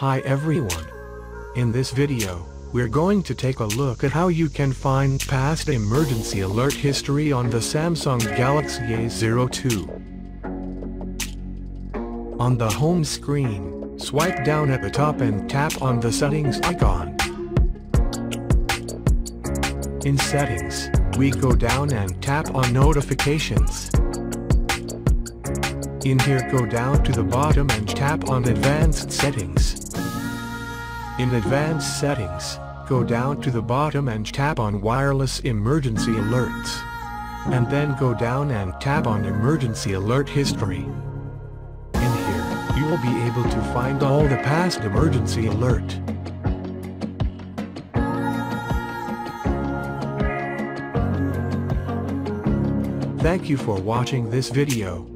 Hi everyone. In this video, we're going to take a look at how you can find past emergency alert history on the Samsung Galaxy A02. On the home screen, swipe down at the top and tap on the settings icon. In settings, we go down and tap on notifications. In here go down to the bottom and tap on advanced settings. In advanced settings, go down to the bottom and tap on wireless emergency alerts. And then go down and tap on emergency alert history. In here, you will be able to find all the past emergency alert. Thank you for watching this video.